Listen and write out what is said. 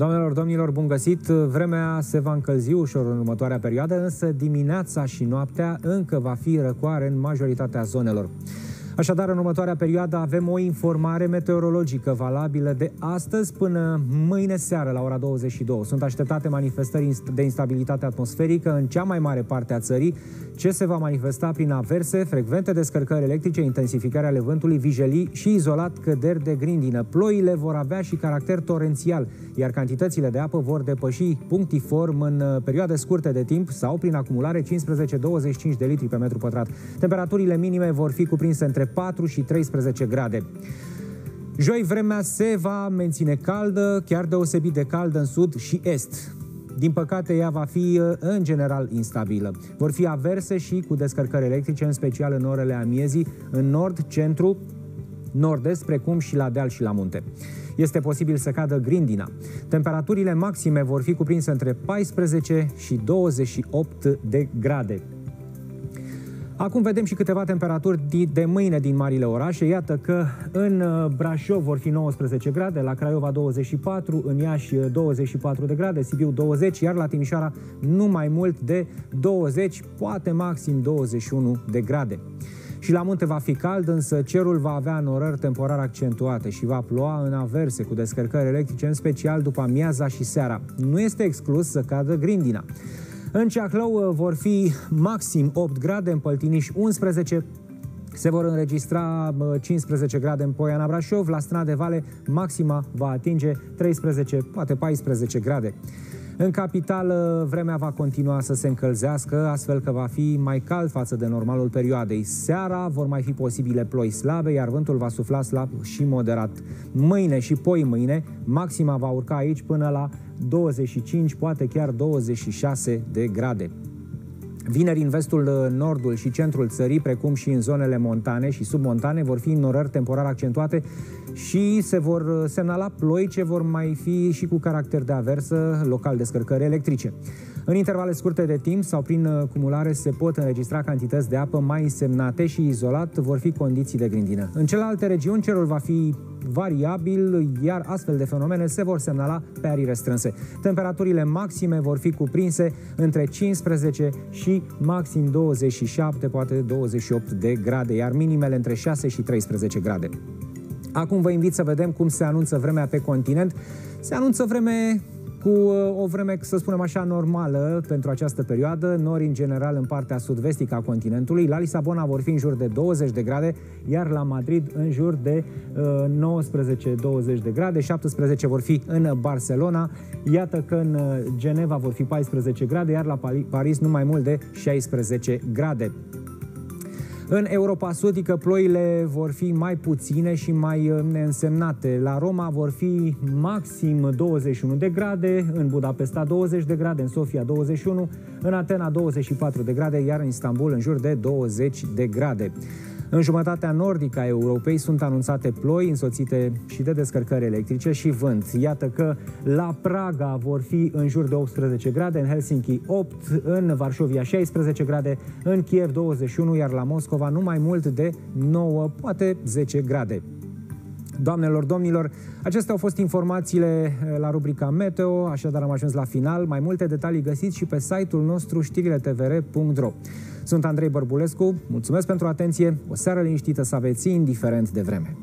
Doamnelor, domnilor, bun găsit! Vremea se va încălzi ușor în următoarea perioadă, însă dimineața și noaptea încă va fi răcoare în majoritatea zonelor. Așadar, în următoarea perioadă avem o informare meteorologică valabilă de astăzi până mâine seară la ora 22. Sunt așteptate manifestări de instabilitate atmosferică în cea mai mare parte a țării, ce se va manifesta prin averse, frecvente descărcări electrice, intensificarea ale vântului, vijelii și izolat căderi de grindină. Ploile vor avea și caracter torențial, iar cantitățile de apă vor depăși punctiform în uh, perioade scurte de timp sau prin acumulare 15-25 de litri pe metru pătrat. Temperaturile minime vor fi cuprinse între 4 și 13 grade. Joi vremea se va menține caldă, chiar deosebit de caldă în sud și est. Din păcate, ea va fi uh, în general instabilă. Vor fi averse și cu descărcări electrice, în special în orele amiezii, în nord, centru, nord-est, precum și la deal și la munte. Este posibil să cadă grindina. Temperaturile maxime vor fi cuprinse între 14 și 28 de grade. Acum vedem și câteva temperaturi de mâine din marile orașe. Iată că în uh, Brașov vor fi 19 grade, la Craiova 24, în Iași 24 uh, de grade, Sibiu 20, iar la Timișoara nu mai mult de 20, poate maxim 21 de grade. Și la munte va fi cald, însă cerul va avea înorări temporar accentuate și va ploua în averse cu descărcări electrice, în special după amiaza și seara. Nu este exclus să cadă grindina. În Ceaclău uh, vor fi maxim 8 grade, în Păltiniș 11, se vor înregistra 15 uh, grade în Poiana Brașov, la Strana de Vale maxima va atinge 13, poate 14 grade. În capitală, vremea va continua să se încălzească, astfel că va fi mai cald față de normalul perioadei. Seara vor mai fi posibile ploi slabe, iar vântul va sufla slab și moderat. Mâine și poi mâine, maxima va urca aici până la 25, poate chiar 26 de grade. Vineri în vestul, uh, nordul și centrul țării, precum și în zonele montane și submontane, vor fi înnorări temporar accentuate și se vor uh, semnala ploi ce vor mai fi și cu caracter de aversă, local descărcări electrice. În intervale scurte de timp sau prin uh, cumulare se pot înregistra cantități de apă mai însemnate și izolat vor fi condiții de grindină. În celelalte regiuni cerul va fi variabil, iar astfel de fenomene se vor semnala pe arii restrânse. Temperaturile maxime vor fi cuprinse între 15 și maxim 27, poate 28 de grade, iar minimele între 6 și 13 grade. Acum vă invit să vedem cum se anunță vremea pe continent. Se anunță vreme cu uh, o vreme, să spunem așa, normală pentru această perioadă. Nori, în general, în partea sud-vestică a continentului. La Lisabona vor fi în jur de 20 de grade, iar la Madrid în jur de uh, 19-20 de grade. 17 vor fi în Barcelona. Iată că în uh, Geneva vor fi 14 grade, iar la Paris nu mai mult de 16 grade. În Europa Sudică ploile vor fi mai puține și mai uh, neînsemnate. La Roma vor fi maxim 21 de grade, în Budapesta 20 de grade, în Sofia 21, în Atena 24 de grade, iar în Istanbul în jur de 20 de grade. În jumătatea nordică a Europei sunt anunțate ploi însoțite și de descărcări electrice și vânt. Iată că la Praga vor fi în jur de 18 grade, în Helsinki 8, în Varșovia 16 grade, în Kiev 21, iar la Moscova nu mai mult de 9, poate 10 grade. Doamnelor, domnilor, acestea au fost informațiile eh, la rubrica Meteo, așadar am ajuns la final. Mai multe detalii găsiți și pe site-ul nostru știriletvr.ro. Sunt Andrei Bărbulescu, mulțumesc pentru atenție, o seară liniștită să aveți, indiferent de vreme.